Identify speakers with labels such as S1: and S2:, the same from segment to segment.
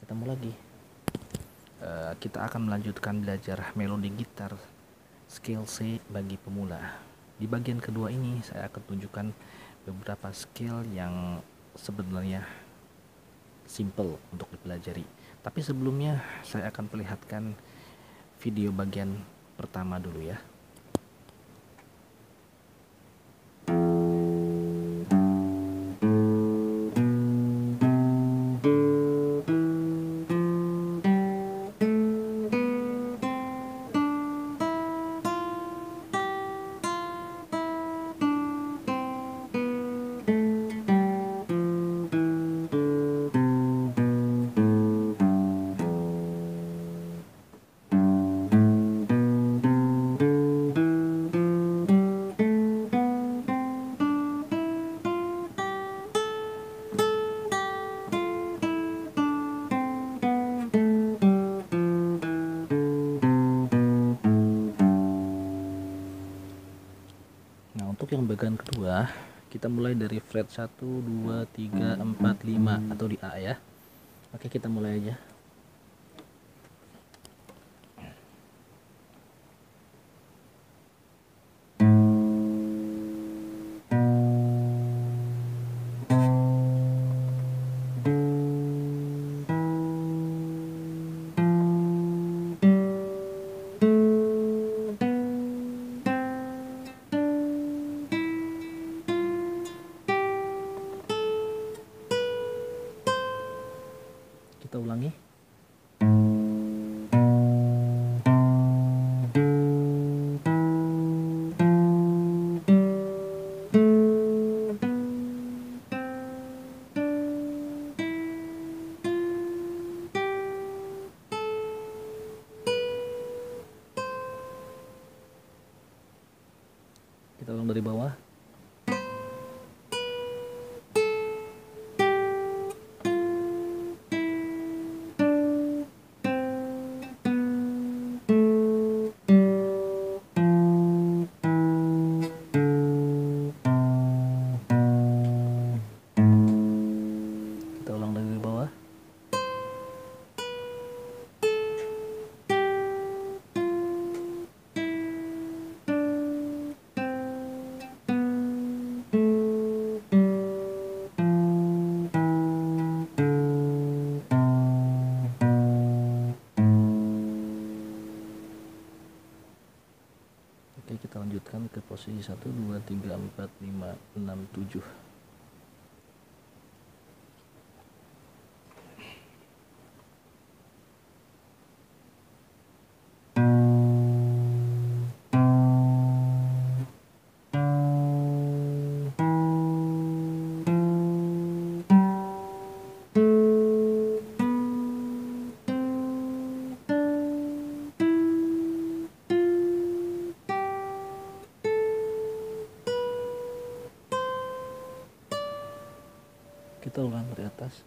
S1: ketemu lagi. Uh, kita akan melanjutkan belajar melodi gitar skill C bagi pemula. Di bagian kedua ini saya akan tunjukkan beberapa skill yang sebenarnya simple untuk dipelajari. Tapi sebelumnya saya akan perlihatkan video bagian pertama dulu ya untuk yang bagian kedua kita mulai dari fret 1 2 3 4 5 atau di A ya. Oke kita mulai aja kita ulang dari bawah kita lanjutkan ke posisi 1 2 3 4 5 6 7 kita ulang dari atas.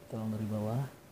S1: Kita dari bawah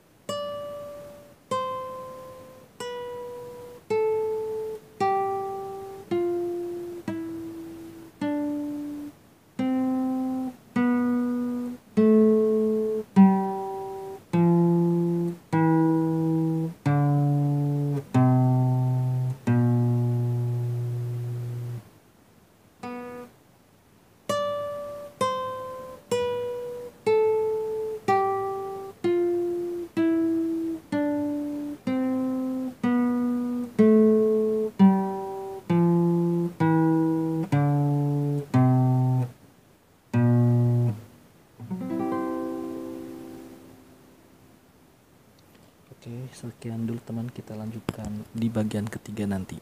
S1: Oke, sekian dulu teman kita lanjutkan di bagian ketiga nanti.